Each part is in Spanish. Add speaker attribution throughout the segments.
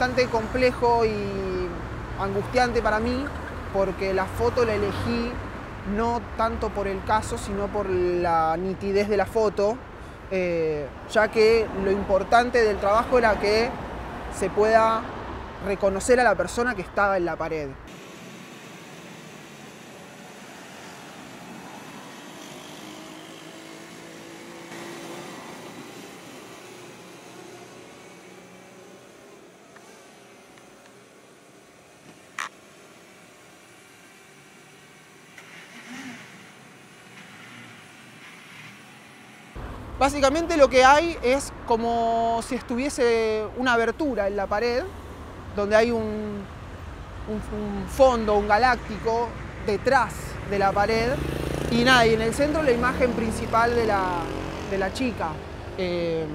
Speaker 1: bastante complejo y angustiante para mí porque la foto la elegí no tanto por el caso, sino por la nitidez de la foto, eh, ya que lo importante del trabajo era que se pueda reconocer a la persona que estaba en la pared. Básicamente lo que hay es como si estuviese una abertura en la pared, donde hay un, fondo, un galáctico detrás de la pared y nada, y en el centro la imagen principal de la, chica, em,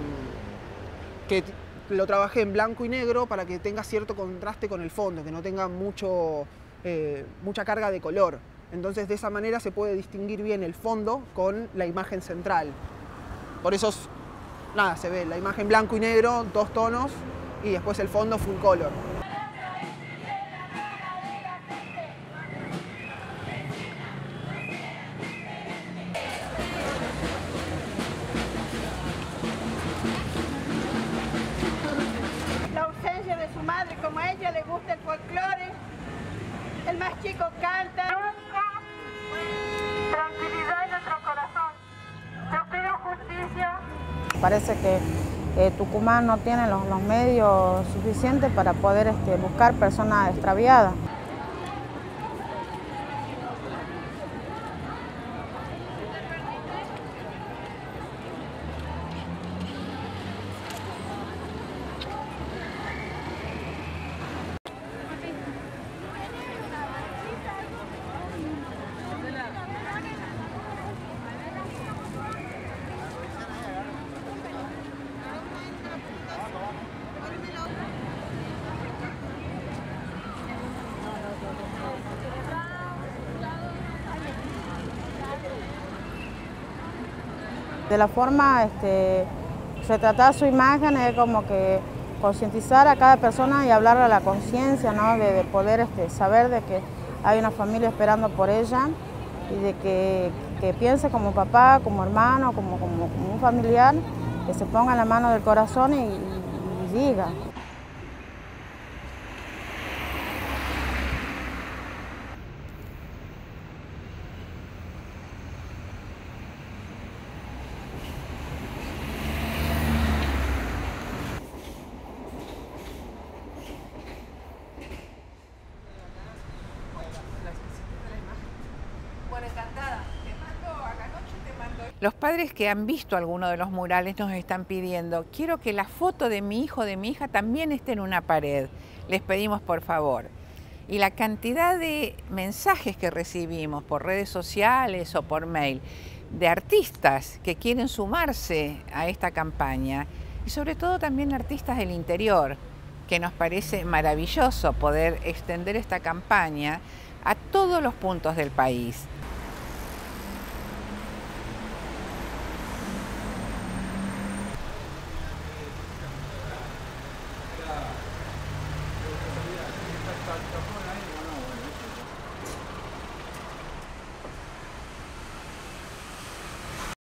Speaker 1: que lo trabajé en blanco y negro para que tenga cierto contraste con el fondo, que no tenga mucho, eh, mucha carga de color. Entonces de esa manera se puede distinguir bien el fondo con la imagen central. Por eso, nada, se ve la imagen blanco y negro, dos tonos, y después el fondo full color.
Speaker 2: La ausencia de su madre, como a ella le gusta el folclore, el más chico canta.
Speaker 3: Parece que Tucumán no tiene los, medios suficientes para poder este, buscar personas extraviadas. De la forma, este, retratar su imagen es como que concientizar a cada persona y hablar a la conciencia, ¿no? de, poder este, saber de que hay una familia esperando por ella y de que, piense como papá, como hermano, como, como, un familiar, que se ponga la mano del corazón y diga.
Speaker 4: Los padres que han visto alguno de los murales nos están pidiendo, quiero que la foto de mi hijo de mi hija también esté en una pared. Les pedimos por favor. Y la cantidad de mensajes que recibimos por redes sociales o por mail de artistas que quieren sumarse a esta campaña y sobre todo también artistas del interior, que nos parece maravilloso poder extender esta campaña a todos los puntos del país.